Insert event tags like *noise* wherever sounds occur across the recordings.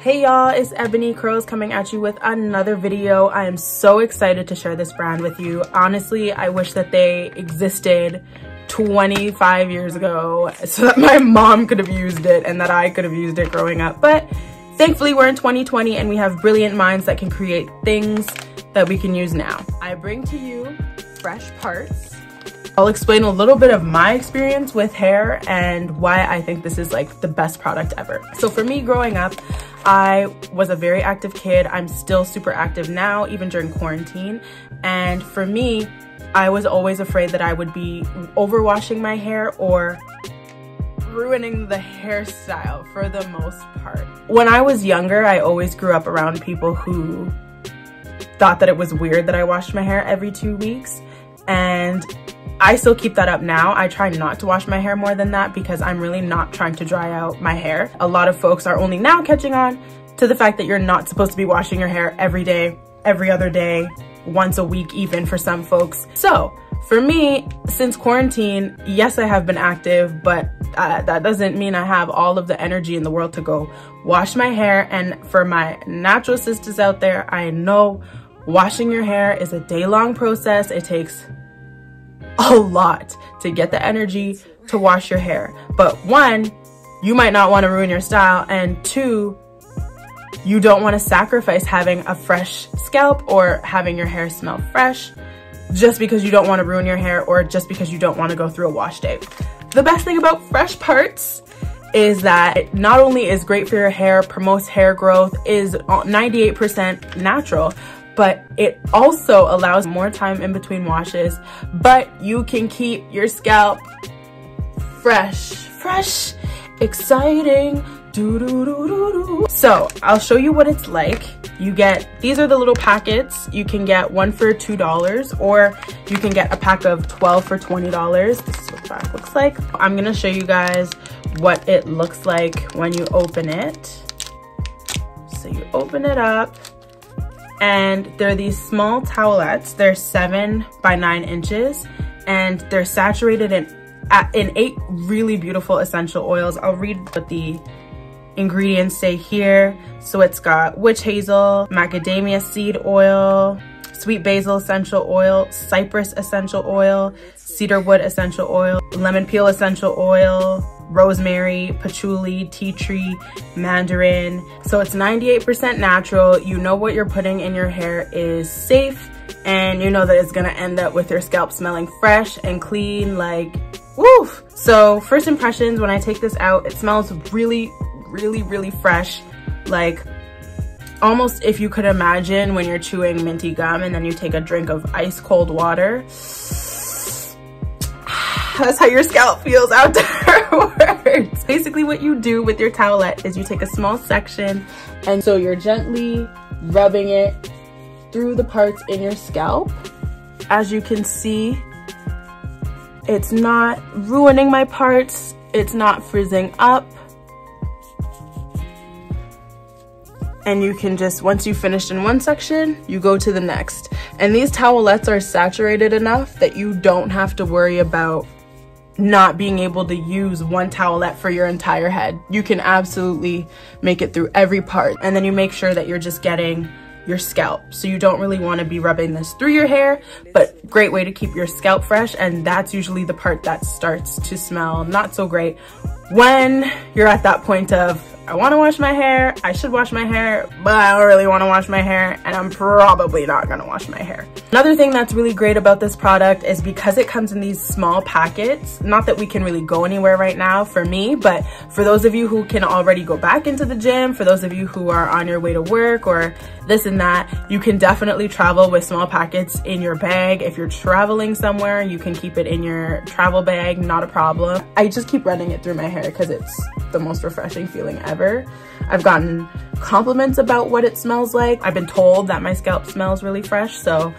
Hey y'all, it's Eboni Curls coming at you with another video. I am so excited to share this brand with you. Honestly, I wish that they existed 25 years ago *laughs* so that my mom could have used it and that I could have used it growing up. But thankfully we're in 2020 and we have brilliant minds that can create things that we can use now. I bring to you Fresh Partz I'll explain a little bit of my experience with hair and why I think this is like the best product ever. So for me growing up, I was a very active kid. I'm still super active now, even during quarantine. And for me, I was always afraid that I would be overwashing my hair or ruining the hairstyle for the most part. When I was younger, I always grew up around people who thought that it was weird that I washed my hair every two weeks. And I still keep that up now. I try not to wash my hair more than that because I'm really not trying to dry out my hair. A lot of folks are only now catching on to the fact that you're not supposed to be washing your hair every day, every other day, once a week even for some folks. So for me, since quarantine, yes, I have been active, but uh, that doesn't mean I have all of the energy in the world to go wash my hair. And for my natural sisters out there, I know washing your hair is a day long process. It takes a lot to get the energy to wash your hair. But one, you might not want to ruin your style. And two, you don't want to sacrifice having a fresh scalp or having your hair smell fresh just because you don't want to ruin your hair or just because you don't want to go through a wash day. The best thing about Fresh Partz is that it not only is great for your hair, promotes hair growth, is 98% natural, but it also allows more time in between washes, but you can keep your scalp fresh, fresh, exciting, doo -doo -doo So I'll show you what it's like. You get, these are the little packets. You can get one for $2 or you can get a pack of 12 for $20. This is what the back looks like. I'm gonna show you guys what it looks like when you open it. So you open it up and they're these small towelettes. They're seven by nine inches and they're saturated in, in eight really beautiful essential oils. I'll read what the ingredients say here. So it's got witch hazel, macadamia seed oil, sweet basil essential oil, cypress essential oil, cedarwood essential oil, lemon peel essential oil, rosemary, patchouli, tea tree, mandarin. So it's 98% natural. You know what you're putting in your hair is safe and you know that it's gonna end up with your scalp smelling fresh and clean like woof. So first impressions, when I take this out, it smells really, really, really fresh. Like almost if you could imagine when you're chewing minty gum and then you take a drink of ice cold water that's how your scalp feels afterwards. *laughs* Basically what you do with your towelette is you take a small section and so you're gently rubbing it through the parts in your scalp. As you can see, it's not ruining my parts. It's not frizzing up. and you can just, once you finished in one section, you go to the next. And these towelettes are saturated enough that you don't have to worry about not being able to use one towelette for your entire head. You can absolutely make it through every part. And then you make sure that you're just getting your scalp. So you don't really wanna be rubbing this through your hair, but great way to keep your scalp fresh. And that's usually the part that starts to smell not so great when you're at that point of I want to wash my hair, I should wash my hair, but I don't really want to wash my hair and I'm probably not going to wash my hair. Another thing that's really great about this product is because it comes in these small packets, not that we can really go anywhere right now for me, but for those of you who can already go back into the gym, for those of you who are on your way to work or this and that, you can definitely travel with small packets in your bag. If you're traveling somewhere, you can keep it in your travel bag, not a problem. I just keep running it through my hair because it's the most refreshing feeling ever. I've gotten compliments about what it smells like. I've been told that my scalp smells really fresh, so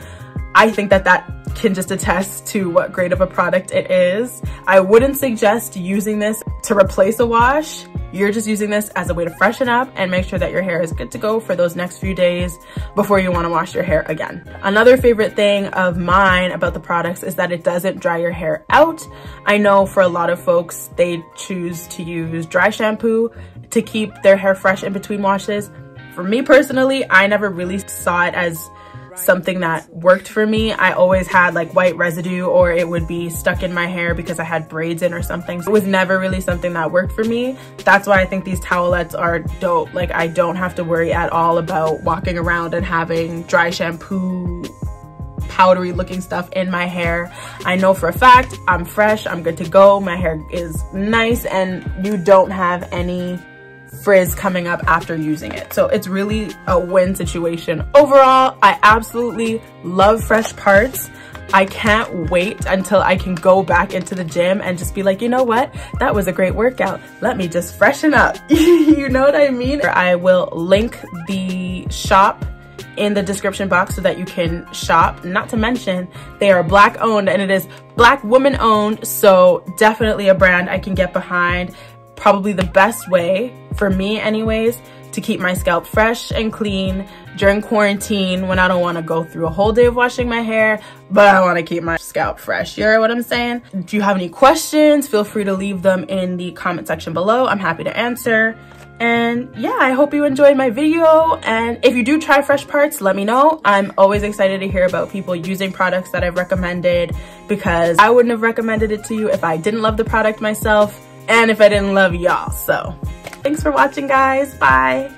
I think that that can just attest to what great of a product it is. I wouldn't suggest using this to replace a wash You're just using this as a way to freshen up and make sure that your hair is good to go for those next few days before you wanna wash your hair again. Another favorite thing of mine about the products is that it doesn't dry your hair out. I know for a lot of folks, they choose to use dry shampoo to keep their hair fresh in between washes. For me personally, I never really saw it as something that worked for me. I always had like white residue or it would be stuck in my hair because I had braids in or something. So it was never really something that worked for me. That's why I think these towelettes are dope. Like I don't have to worry at all about walking around and having dry shampoo powdery looking stuff in my hair. I know for a fact I'm fresh, I'm good to go, my hair is nice and you don't have any frizz coming up after using it. So it's really a win situation. Overall, I absolutely love Fresh Partz. I can't wait until I can go back into the gym and just be like, you know what? That was a great workout. Let me just freshen up. *laughs* you know what I mean? I will link the shop in the description box so that you can shop. Not to mention, they are black owned and it is black woman owned. So definitely a brand I can get behind probably the best way, for me anyways, to keep my scalp fresh and clean during quarantine when I don't want to go through a whole day of washing my hair, but I want to keep my scalp fresh. You know what I'm saying? Do you have any questions? Feel free to leave them in the comment section below. I'm happy to answer. And yeah, I hope you enjoyed my video. And if you do try Fresh Partz, let me know. I'm always excited to hear about people using products that I've recommended because I wouldn't have recommended it to you if I didn't love the product myself and if I didn't love y'all. So thanks for watching guys. Bye.